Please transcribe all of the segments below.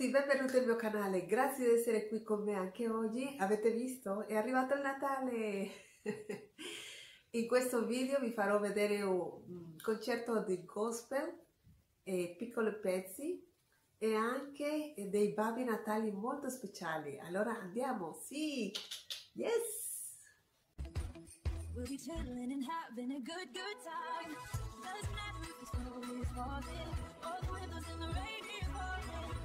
tutti, benvenuti al mio canale, grazie di essere qui con me anche oggi. Avete visto? È arrivato il Natale! In questo video vi farò vedere un concerto di gospel, e piccoli pezzi e anche dei babbi natali molto speciali. Allora andiamo, sì! Yes! We'll be chilling and having a good, good time. Doesn't matter if the snow is falling or the windows in the rain is falling.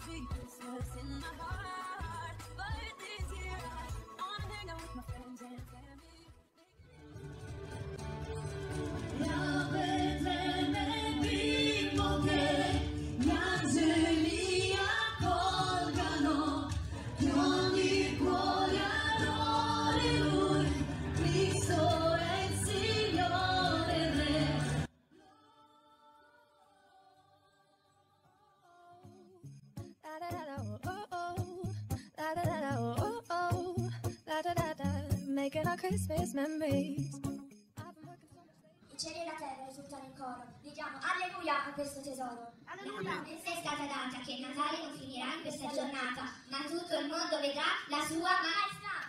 Christmas in my heart. But this year I wanna hang out with my friends and family. Christmas memories. I cieli e la terra risultano in coro. Dichiamo alleluia a questo tesoro. La promessa è stata data che il Natale non finirà in questa giornata, ma tutto il mondo vedrà la sua maestà.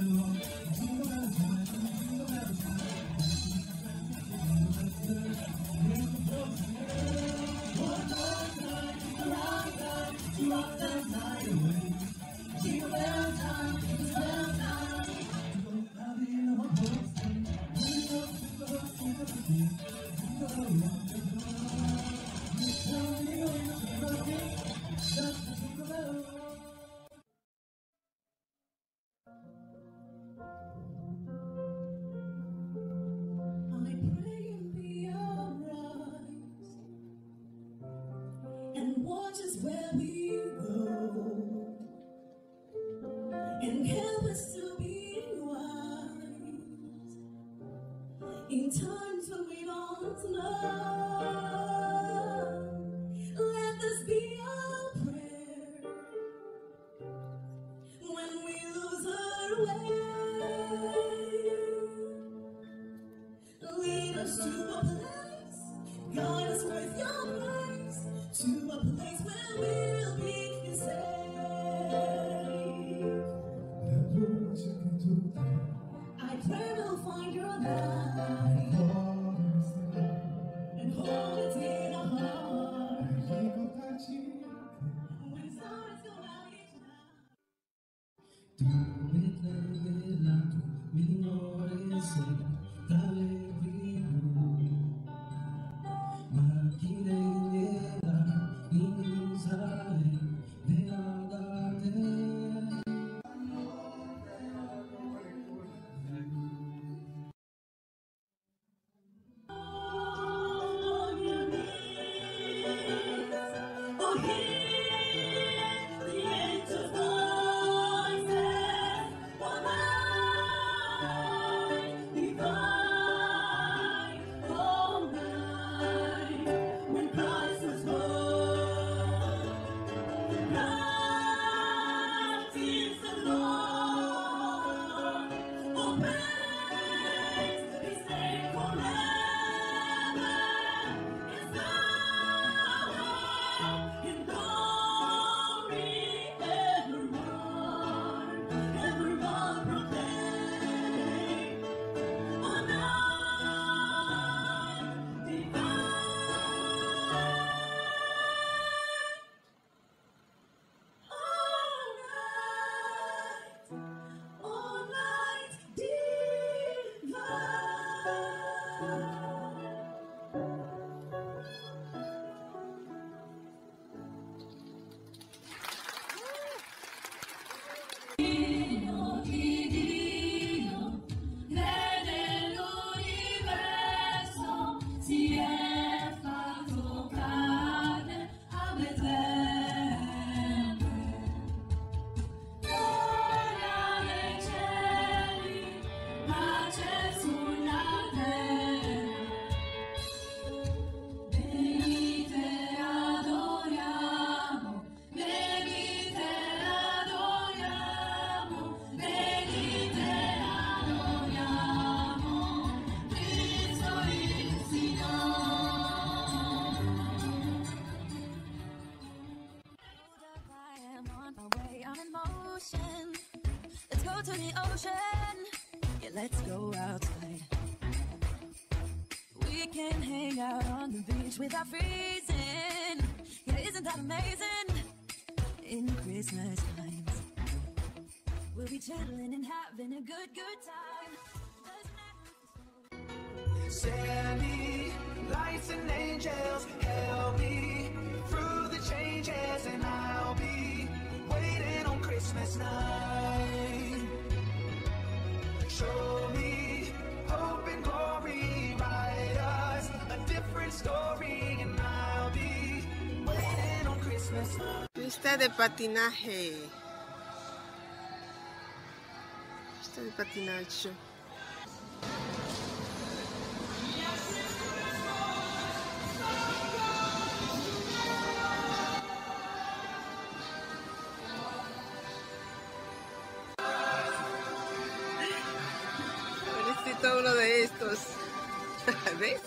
I in times Grabe without freezing. Yeah, isn't that amazing? In Christmas times, we'll be chilling and having a good, good time. Send me lights and angels, help me through the changes, and I'll be waiting on Christmas night. Show me hope and glory, write us a different story, Pista de patinaje. Pista de patinaggio. Necesito uno de estos. ¿Ves?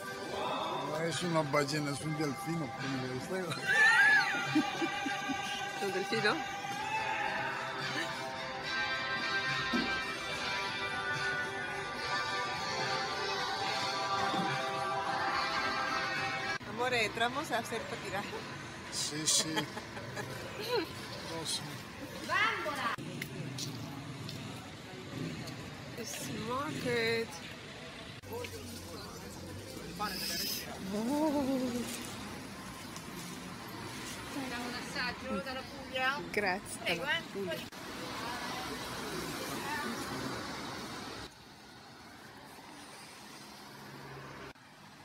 No es una ballena, es un delfino. Los del Fido. Amor, eh, ¿entramos a hacer patinaje? Sí, sí. no, sí. It's market. Oh. Grazie. dalla Puglia.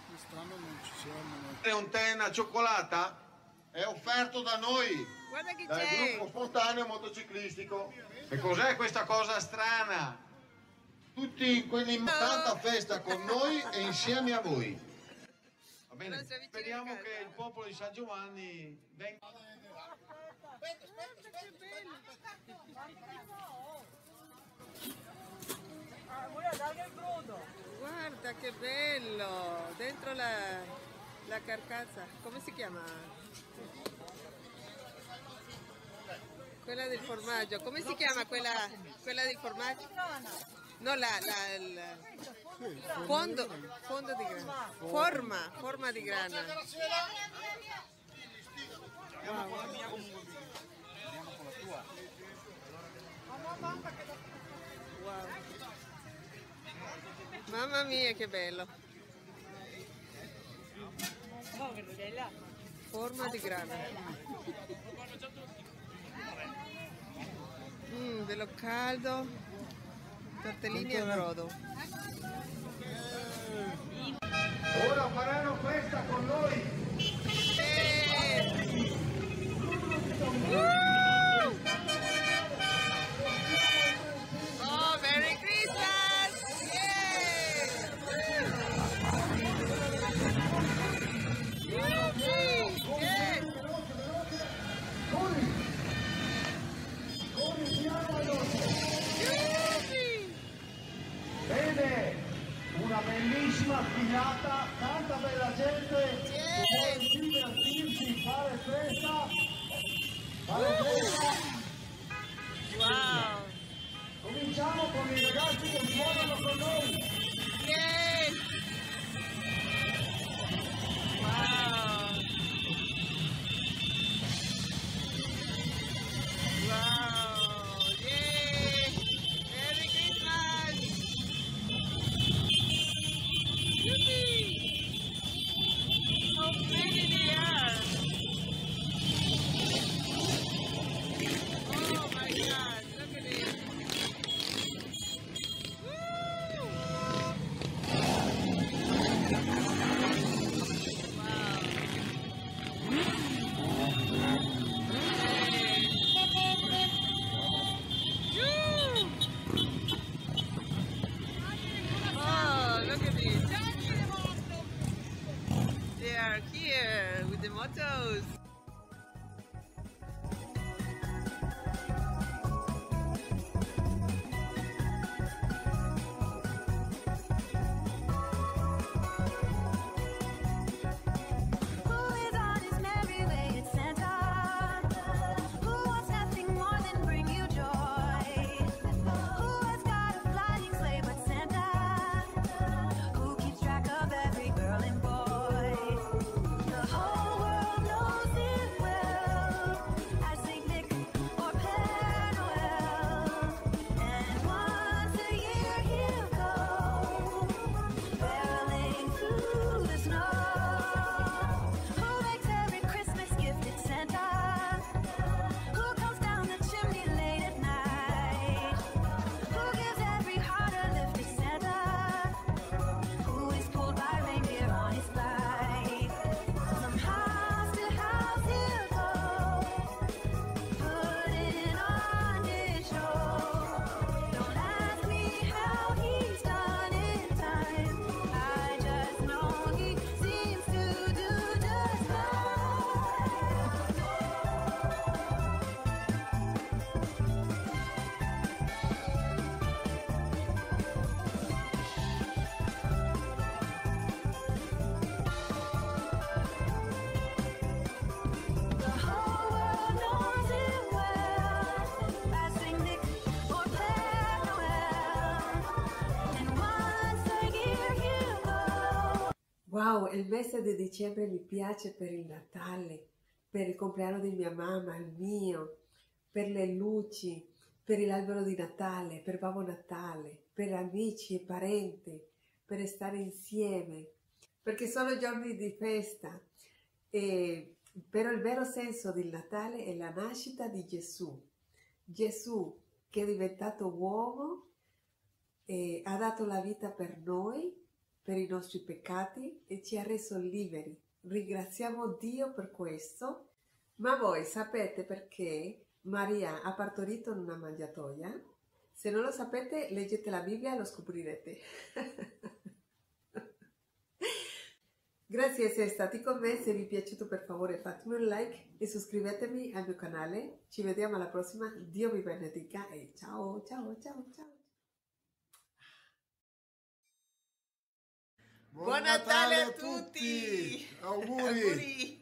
Quest'anno non ci siamo. È un tè una cioccolata? È offerto da noi, Guarda che dal gruppo spontaneo motociclistico. E cos'è questa cosa strana? Tutti quelli in tanta festa con noi e insieme a voi. Bene? Speriamo che il popolo di San Giovanni venga. Guarda che bello! Dentro la, la carcassa. Come si chiama? Quella del formaggio. Come si chiama quella, quella del formaggio? No, la, la- il fondo, fondo di grana. Forma, forma di grana. Wow. Mamma mia che bello. Forma di grana. Mm, bello caldo. Tortellini al brodo. Ora faranno festa con noi. Eh! Santos. Wow, il mese di dicembre mi piace per il Natale, per il compleanno di mia mamma, il mio, per le luci, per l'albero di Natale, per Babbo Natale, per amici e parenti, per stare insieme, perché sono giorni di festa. E, però il vero senso del Natale è la nascita di Gesù. Gesù che è diventato uomo e ha dato la vita per noi, per i nostri peccati e ci ha reso liberi. Ringraziamo Dio per questo. Ma voi sapete perché Maria ha partorito in una mangiatoia? Se non lo sapete, leggete la Bibbia e lo scoprirete. Grazie di essere stati con me, se vi è piaciuto per favore fatemi un like e iscrivetevi al mio canale. Ci vediamo alla prossima, Dio vi benedica e ciao ciao ciao ciao. Buon, Natale a tutti! Auguri! Auguri.